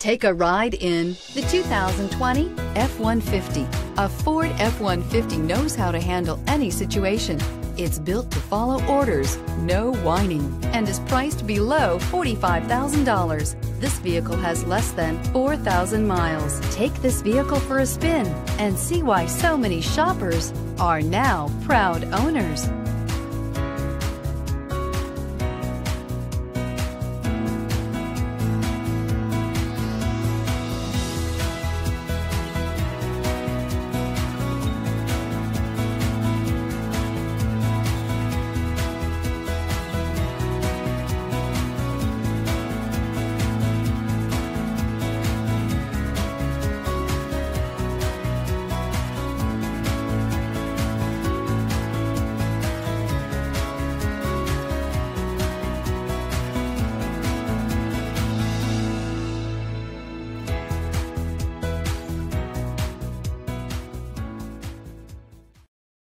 Take a ride in the 2020 F-150. A Ford F-150 knows how to handle any situation. It's built to follow orders, no whining, and is priced below $45,000. This vehicle has less than 4,000 miles. Take this vehicle for a spin and see why so many shoppers are now proud owners.